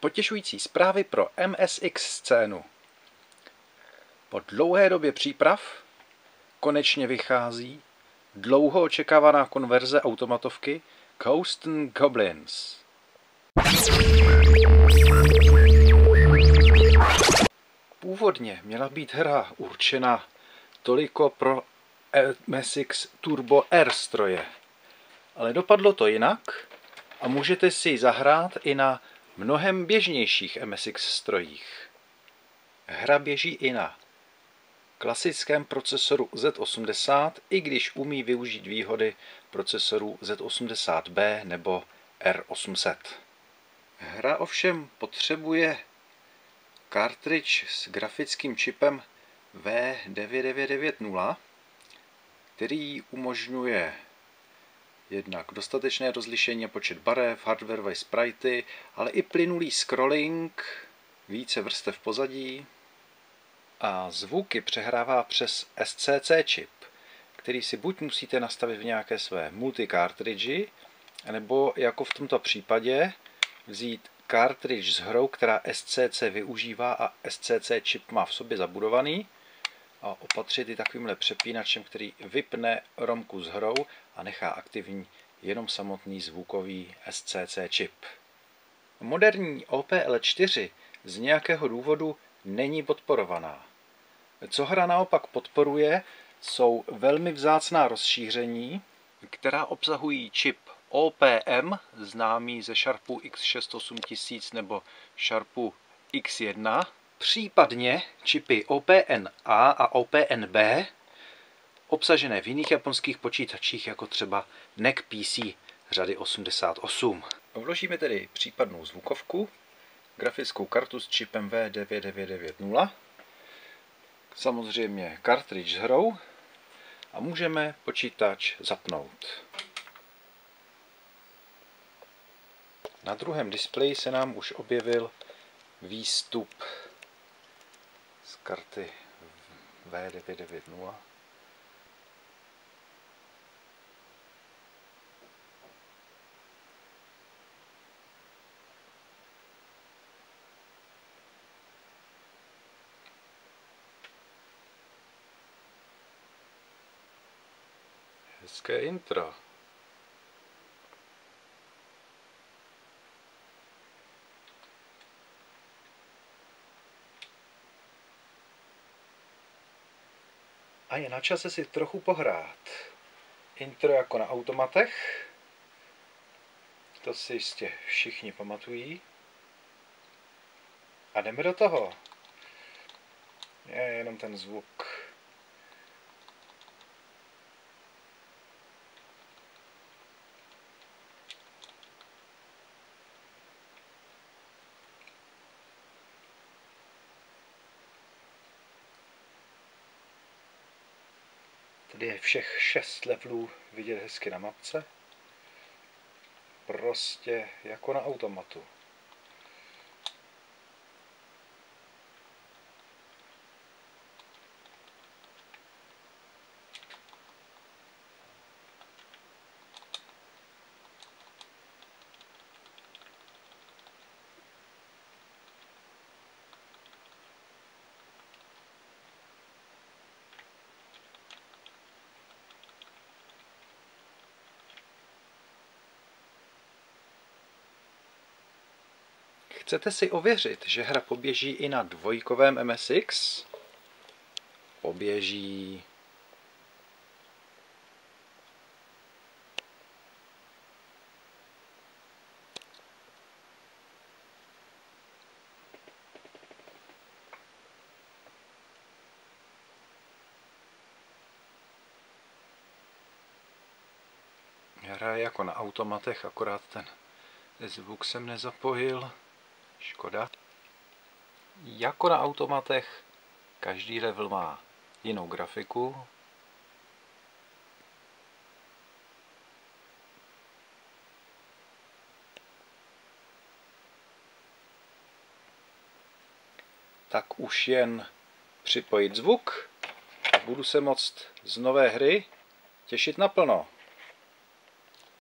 Potěšující zprávy pro MSX scénu. Po dlouhé době příprav konečně vychází dlouho očekávaná konverze automatovky Ghost and Goblins. Původně měla být hra určena toliko pro MSX Turbo R stroje, ale dopadlo to jinak a můžete si ji zahrát i na mnohem běžnějších MSX strojích. Hra běží i na klasickém procesoru Z80, i když umí využít výhody procesorů Z80B nebo R800. Hra ovšem potřebuje cartridge s grafickým čipem V9990, který umožňuje jednak dostatečné rozlišení a počet barev, hardwareové spritey, ale i plynulý scrolling, více vrstev pozadí. A zvuky přehrává přes SCC čip, který si buď musíte nastavit v nějaké své multi cartridge, nebo jako v tomto případě vzít cartridge s hrou, která SCC využívá a SCC čip má v sobě zabudovaný a opatřit ji takovýmhle přepínačem, který vypne romku s hrou a nechá aktivní jenom samotný zvukový SCC čip. Moderní OPL4 z nějakého důvodu není podporovaná. Co hra naopak podporuje, jsou velmi vzácná rozšíření, která obsahují čip OPM, známý ze Sharpu X68000 nebo Sharpu X1, případně čipy OPNA a OPNB, obsažené v jiných japonských počítačích, jako třeba NEC PC řady 88. Vložíme tedy případnou zvukovku, grafickou kartu s čipem V9990, samozřejmě cartridge s hrou a můžeme počítač zapnout. Na druhém displeji se nám už objevil výstup z karty V990. Hezké intro. A je na čase si trochu pohrát. Intro jako na automatech. To si jistě všichni pamatují. A jdeme do toho. Je jenom ten zvuk. Tady je všech šest levelů vidět hezky na mapce. Prostě jako na automatu. Chcete si ověřit, že hra poběží i na dvojkovém MSX? Poběží. Hraje jako na automatech, akorát ten zvuk jsem nezapojil. Škoda. Jako na automatech, každý level má jinou grafiku. Tak už jen připojit zvuk a budu se moct z nové hry těšit naplno.